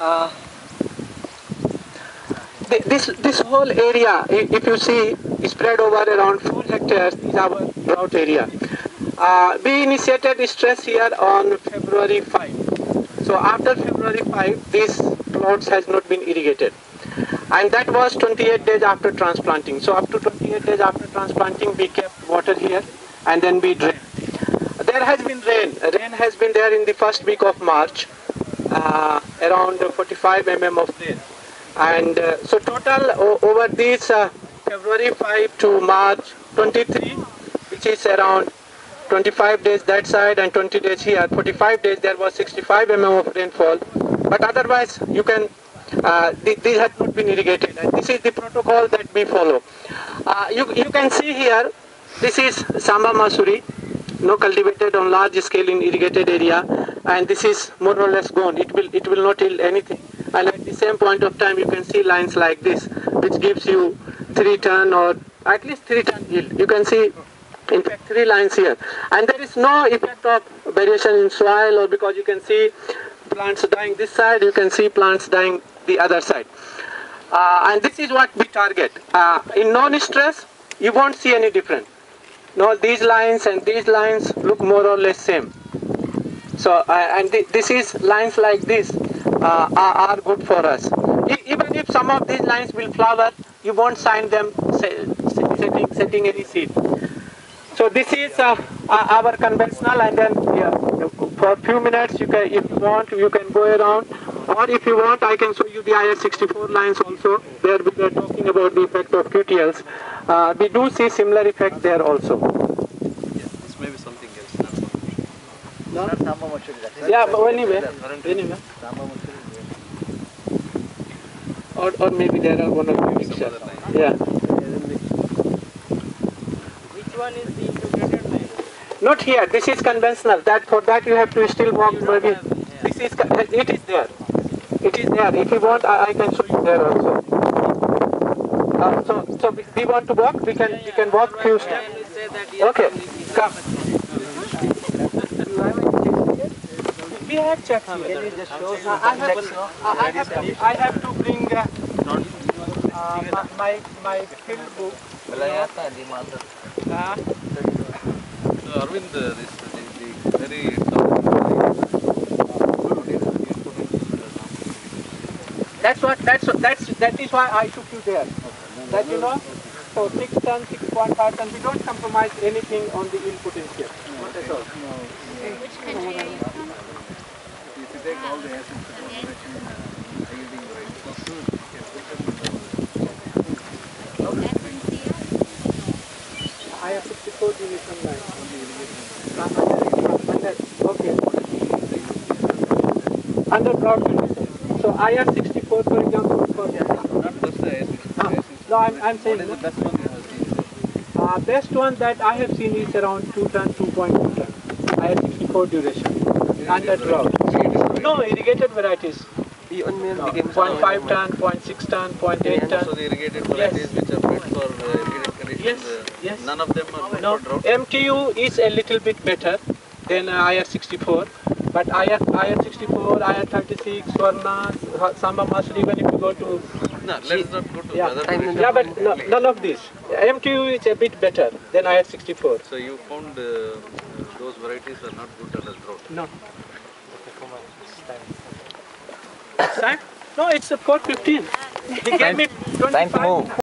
Uh, this this whole area, if you see, spread over around four hectares. Is our drought area. Uh, we initiated stress here on February 5. So after February 5, these plots has not been irrigated. And that was 28 days after transplanting. So up to 28 days after transplanting, we kept water here and then we drained. There has been rain. Rain has been there in the first week of March, uh, around 45 mm of rain. And uh, so total over these uh, February 5 to March 23, which is around 25 days that side and 20 days here, 45 days there was 65 mm of rainfall. But otherwise you can, uh, th- these had not been irrigated. And this is the protocol that we follow. Uh, you, you can see here, this is Samba Masuri, no cultivated on large scale in irrigated area and this is more or less gone. It will, it will not yield anything. And at the same point of time you can see lines like this which gives you 3 ton or at least 3 ton yield. You can see in fact three lines here and there is no effect of variation in soil or because you can see plants dying this side you can see plants dying the other side uh, and this is what we target uh, in non-stress you won't see any difference no these lines and these lines look more or less same so uh, and thi- this is lines like this uh, are, are good for us E- even if some of these lines will flower you won't find them se- se- setting, setting any seed so this is uh, our conventional and then yeah, for a few minutes you can, if you want, you can go around or if you want I can show you the IR64 lines also where we are talking about the effect of QTLs. Uh, we do see similar effect there also. Not. Yeah, but anyway, anyway. Or, or maybe there are one or two Some mixture. Yeah. Which one is the integrated line? Not here. This is conventional. That for that you have to still walk maybe. have- yeah. This is it is there. It is there. If you want, I, I can show you there also. Uh, so so we, we want to walk. We can we can walk few steps. Can you say that yes, Okay. Come. We have checked here. Can you just show Uh, some I have, context? uh, I have to, I have to bring uh, uh, my, my my field book. Uh, So Arvind, uh, this, the, the very top. That's what that's that's that is why I took you there. That you know, so six ton, six point five ton. We don't compromise anything on the yield potential. Not at all. Which country are you from? I have 64 division okay. Under broad. So IR64 for example Not just the. Ah, no, I'm, I'm saying is the best one uh, best one that I have seen is around 2 ton, 2.2 ton. IR64 duration. Under drought. No, irrigated varieties. No, 0.5 ton, 0.6 ton, 0.8 So ton. the irrigated varieties which are bred for uh, irrigated conditions, Yes, uh, yes. none of them are bred No, for drought. MTU is a little bit better than uh, IR64, but IR, IR64, IR36, Swarna, Samba Masuri, even if you go to, No, let's not go to yeah, other conditions. yeah but no, none of this. MTU is a bit better than IR64. So you found uh, those varieties are not good under drought. No. Time? No, it's a 415. He gave me 25.